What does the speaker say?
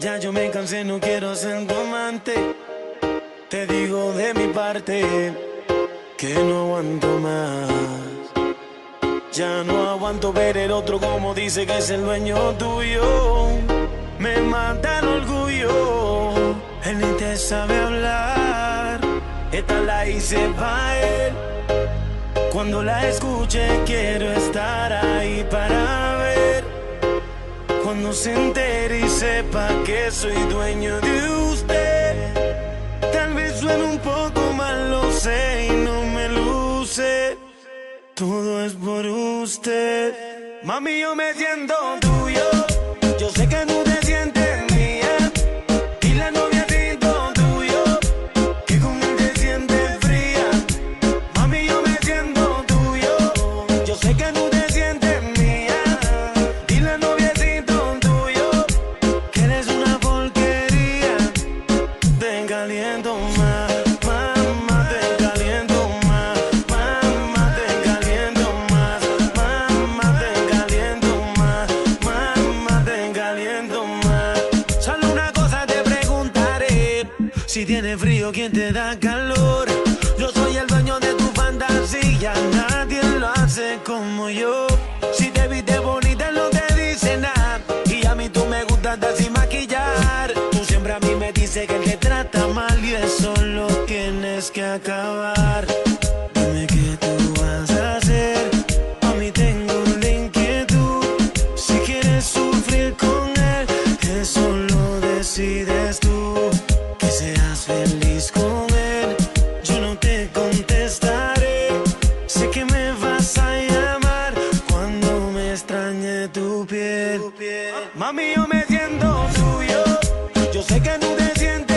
Ya yo me cansé, no quiero ser tu amante. Te digo de mi parte que no aguanto más. Ya no aguanto ver el otro como dice que es el dueño tuyo. Me mata el orgullo. Él ni te sabe hablar. Esta la hice para él. Cuando la escuche quiero estar ahí. Cuando se entere y sepa que soy dueño de usted. Tal vez suene un poco mal, lo sé y no me luce. Todo es por usted. Mami, yo me siento tuyo. Si tiene frío, ¿quién te da calor? Yo soy el dueño de tu fantasía, nadie lo hace como yo. Si te viste bonita, no te dice nada, y a mí tú me gustas sin maquillar. Tú siempre a mí me dices que te trata mal y eso lo tienes que acabar. Dime qué tú vas a hacer. A mí tengo la inquietud. Si quieres sufrir con él, eso lo decides Mami, yo me siento tuyo. Yo sé que no te siento.